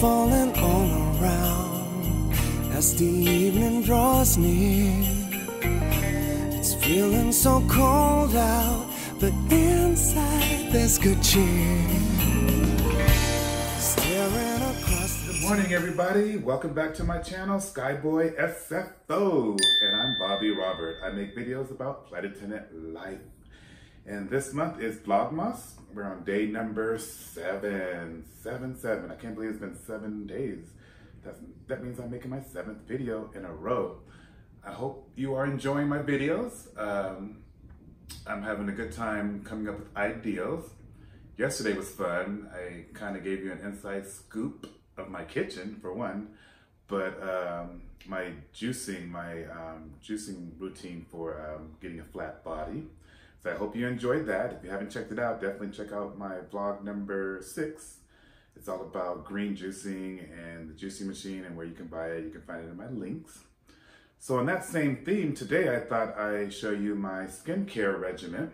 Falling all around as the evening draws near. It's feeling so cold out, but inside there's good cheer. Staring across the Good morning, everybody. Welcome back to my channel, Skyboy SFO. And I'm Bobby Robert. I make videos about attendant life. And this month is Vlogmas. We're on day number seven. Seven, seven. I can't believe it's been seven days. That's, that means I'm making my seventh video in a row. I hope you are enjoying my videos. Um, I'm having a good time coming up with ideas. Yesterday was fun. I kind of gave you an inside scoop of my kitchen for one, but um, my juicing, my um, juicing routine for um, getting a flat body. So I hope you enjoyed that. If you haven't checked it out, definitely check out my vlog number six. It's all about green juicing and the juicing machine and where you can buy it. You can find it in my links. So on that same theme, today I thought I'd show you my skincare regimen.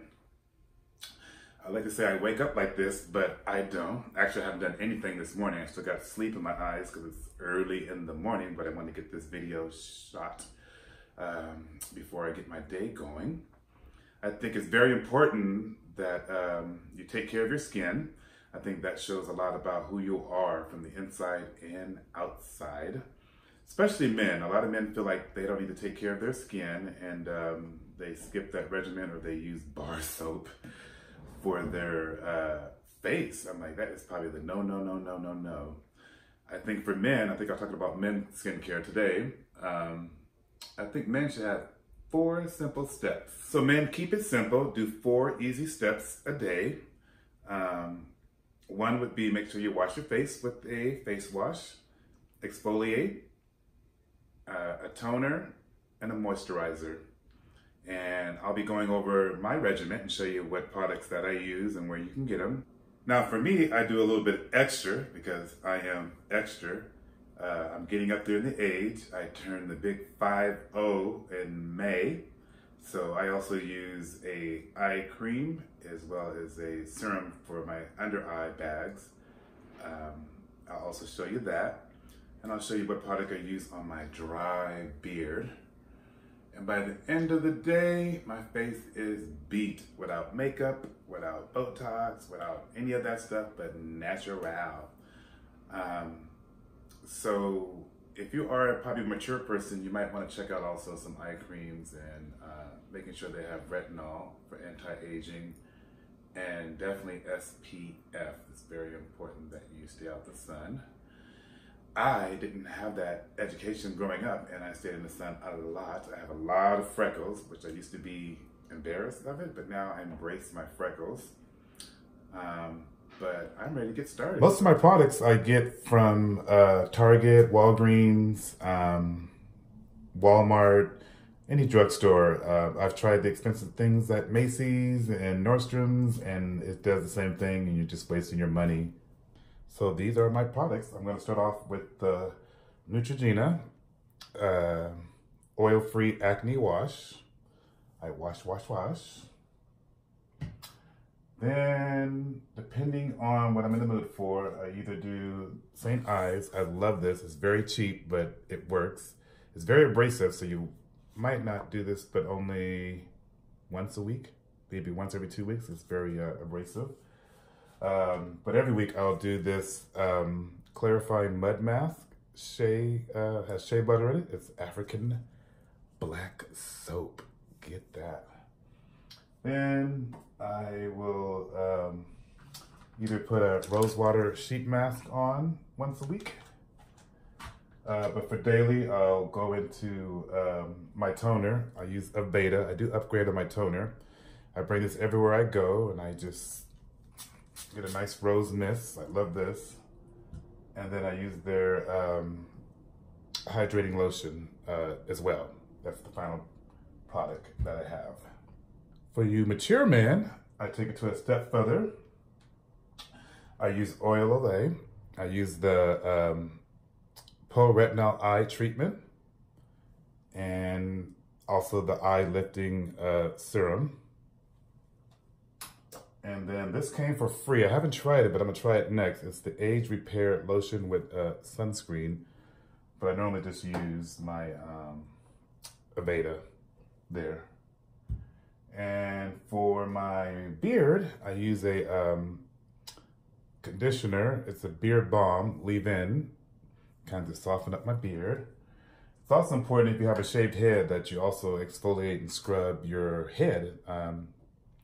I like to say I wake up like this, but I don't. Actually, I haven't done anything this morning. I still got sleep in my eyes because it's early in the morning, but I want to get this video shot um, before I get my day going. I think it's very important that um, you take care of your skin. I think that shows a lot about who you are from the inside and outside. Especially men. A lot of men feel like they don't need to take care of their skin and um, they skip that regimen or they use bar soap for their uh, face. I'm like, that is probably the no, no, no, no, no, no. I think for men, I think I'm talking about men skincare today. Um, I think men should have four simple steps. So men, keep it simple. Do four easy steps a day. Um, one would be make sure you wash your face with a face wash, exfoliate, uh, a toner, and a moisturizer. And I'll be going over my regimen and show you what products that I use and where you can get them. Now for me, I do a little bit extra because I am extra. Uh, I'm getting up there in the age. I turned the big 5-0 in May. So I also use a eye cream as well as a serum for my under eye bags. Um, I'll also show you that. And I'll show you what product I use on my dry beard. And by the end of the day, my face is beat without makeup, without Botox, without any of that stuff, but natural. Um, so if you are a probably mature person, you might want to check out also some eye creams and uh, making sure they have retinol for anti-aging and definitely SPF. It's very important that you stay out the sun. I didn't have that education growing up and I stayed in the sun a lot. I have a lot of freckles, which I used to be embarrassed of it, but now I embrace my freckles. Um, but I'm ready to get started. Most of my products I get from uh, Target, Walgreens, um, Walmart, any drugstore. Uh, I've tried the expensive things at Macy's and Nordstrom's, and it does the same thing, and you're just wasting your money. So these are my products. I'm going to start off with the Neutrogena uh, oil-free acne wash. I wash, wash, wash. Then, depending on what I'm in the mood for, I either do St. Ives. I love this. It's very cheap, but it works. It's very abrasive, so you might not do this, but only once a week, maybe once every two weeks. It's very uh, abrasive. Um, but every week I'll do this um, clarifying mud mask. Shea uh, has shea butter in it. It's African black soap. Get that. Then I will um, either put a rose water sheet mask on once a week. Uh, but for daily, I'll go into um, my toner. I use Aveda. I do upgrade on my toner. I bring this everywhere I go, and I just get a nice rose mist. I love this. And then I use their um, hydrating lotion uh, as well. That's the final product that I have. For you mature men, I take it to a step further. I use Oil Olay. I use the um, Pro-Retinol Eye Treatment and also the eye lifting uh, serum. And then this came for free. I haven't tried it, but I'm gonna try it next. It's the Age Repair Lotion with uh, sunscreen. But I normally just use my um, Aveda there. And for my beard, I use a um, conditioner. It's a beard balm, leave-in, kind of soften up my beard. It's also important if you have a shaved head that you also exfoliate and scrub your head um,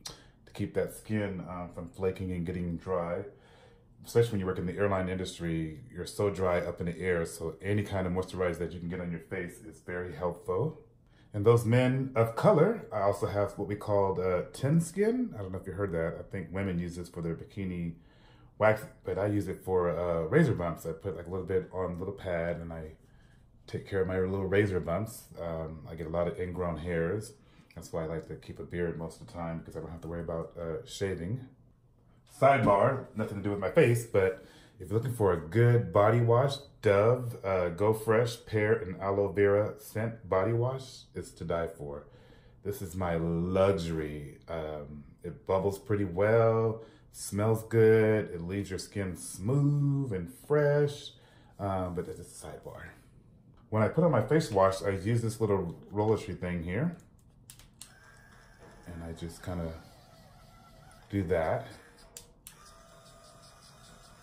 to keep that skin uh, from flaking and getting dry. Especially when you work in the airline industry, you're so dry up in the air, so any kind of moisturizer that you can get on your face is very helpful. And those men of color, I also have what we call uh, Tend Skin. I don't know if you heard that. I think women use this for their bikini wax, but I use it for uh, razor bumps. I put like a little bit on a little pad and I take care of my little razor bumps. Um, I get a lot of ingrown hairs. That's why I like to keep a beard most of the time because I don't have to worry about uh, shaving. Sidebar, nothing to do with my face, but if you're looking for a good body wash, Dove uh, Go Fresh Pear and Aloe Vera Scent Body Wash is to die for. This is my luxury. Um, it bubbles pretty well, smells good, it leaves your skin smooth and fresh, um, but it's a sidebar. When I put on my face wash, I use this little rollery thing here. And I just kind of do that.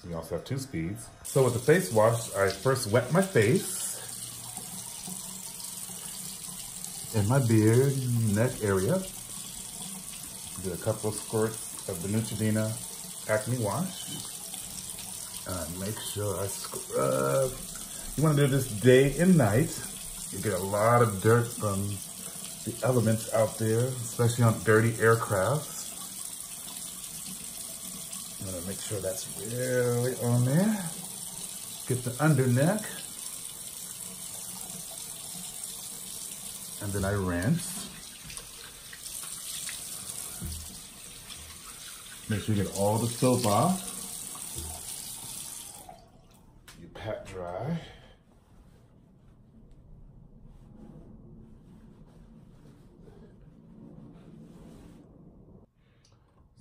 We also have two speeds. So with the face wash, I first wet my face. and my beard, neck area. Did a couple of squirts of the Neutrogena Acne Wash. And make sure I scrub. You want to do this day and night. You get a lot of dirt from the elements out there, especially on dirty aircraft. I'm gonna make sure that's really on there. Get the under neck. And then I rinse. Make sure you get all the soap off. You pat dry.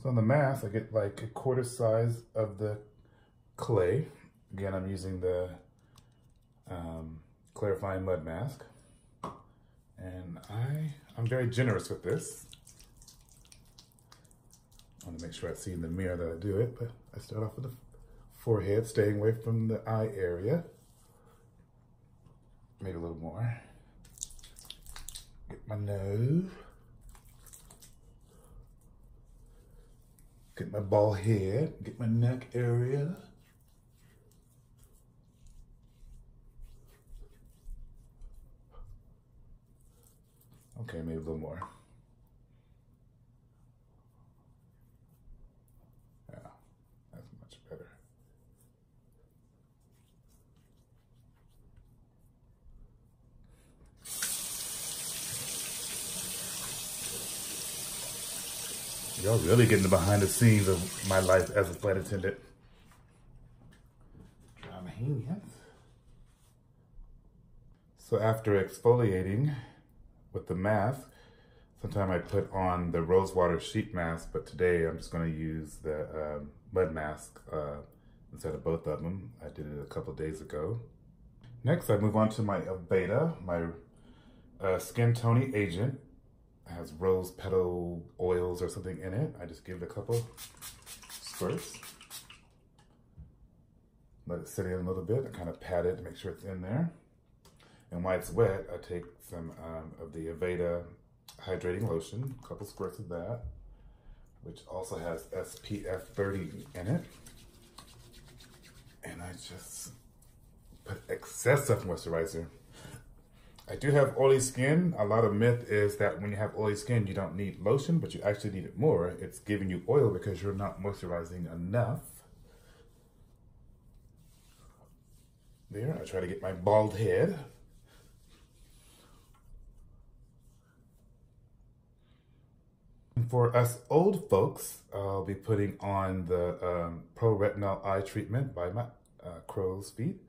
So on the mask, I get like a quarter size of the clay. Again, I'm using the um, clarifying mud mask. And I, I'm very generous with this. I want to make sure I see in the mirror that I do it, but I start off with the forehead, staying away from the eye area. Maybe a little more. Get my nose. Get my ball head, get my neck area. Okay, maybe a little more. Yeah, that's much better. Y'all really getting the behind the scenes of my life as a flight attendant. So after exfoliating with the mask, sometimes I put on the rosewater sheet mask, but today I'm just gonna use the um, mud mask uh, instead of both of them. I did it a couple days ago. Next, I move on to my Aveda, my uh, Skin Toning Agent has rose petal oils or something in it. I just give it a couple squirts. Let it sit in a little bit. I kind of pat it to make sure it's in there. And while it's wet, I take some um, of the Aveda hydrating lotion, a couple squirts of that, which also has SPF 30 in it. And I just put excessive moisturizer I do have oily skin. A lot of myth is that when you have oily skin, you don't need lotion, but you actually need it more. It's giving you oil because you're not moisturizing enough. There, I try to get my bald head. For us old folks, I'll be putting on the um, Pro Retinol Eye Treatment by my uh, Crow's Feet,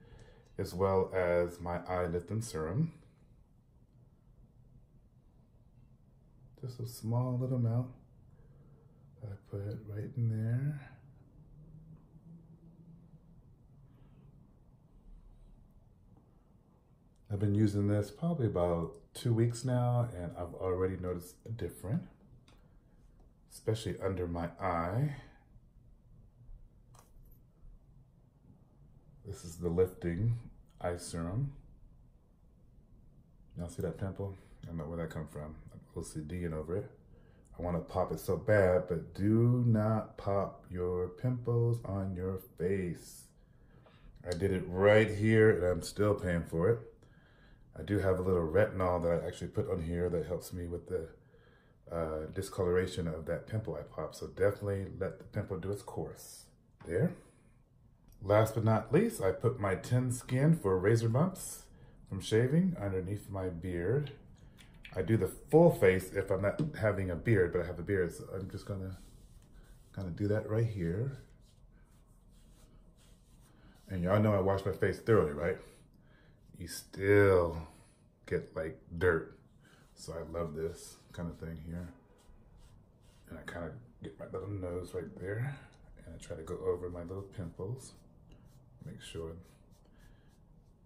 as well as my eye lifting serum. Just a small little amount. I put right in there. I've been using this probably about two weeks now and I've already noticed a difference, especially under my eye. This is the lifting eye serum. Y'all see that pimple? I know where that come from. OCD over it. I want to pop it so bad, but do not pop your pimples on your face. I did it right here and I'm still paying for it. I do have a little retinol that I actually put on here that helps me with the uh, discoloration of that pimple I popped. So definitely let the pimple do its course. There. Last but not least, I put my Tend Skin for razor bumps from shaving underneath my beard. I do the full face if I'm not having a beard, but I have a beard, so I'm just gonna kind of do that right here. And y'all know I wash my face thoroughly, right? You still get like dirt. So I love this kind of thing here. And I kind of get my little nose right there. And I try to go over my little pimples. Make sure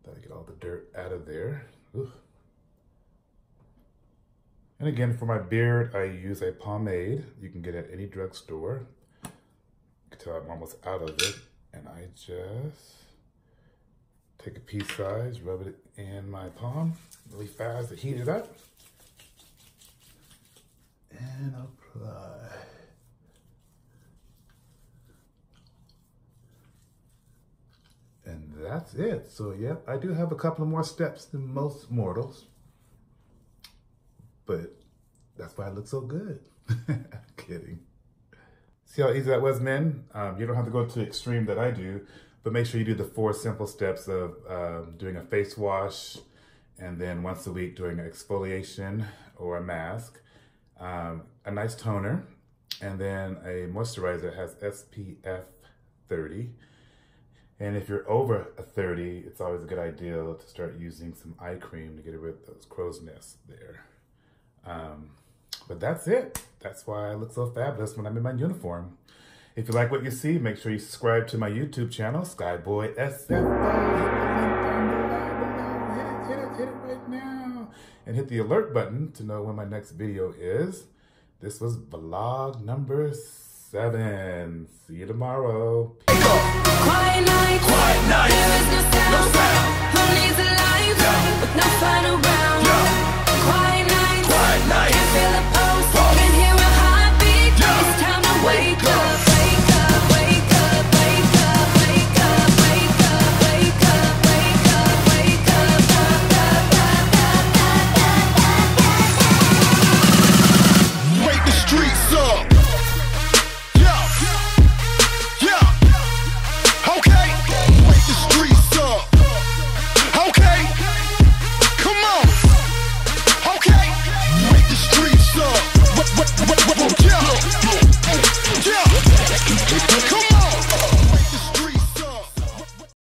that I get all the dirt out of there. Ooh. And again, for my beard, I use a pomade. You can get at any drugstore. You can tell I'm almost out of it. And I just take a piece size, rub it in my palm really fast to heat it up. And apply. And that's it. So, yeah, I do have a couple of more steps than most mortals. But that's why I look so good. I'm kidding. See how easy that was, men? Um, you don't have to go to the extreme that I do, but make sure you do the four simple steps of um, doing a face wash and then once a week doing an exfoliation or a mask, um, a nice toner, and then a moisturizer that has SPF 30. And if you're over a 30, it's always a good idea to start using some eye cream to get rid of those crow's nests there. Um, but that's it. That's why I look so fabulous when I'm in my uniform. If you like what you see, make sure you subscribe to my YouTube channel, Skyboy SFO. Now. And hit the alert button to know when my next video is. This was vlog number seven. See you tomorrow. Quiet night. Quiet night. No sound. Who needs a life yeah. with no around? Yeah night. Can feel the pulse, can hear a heartbeat. Yeah. It's time to wake, wake up. up.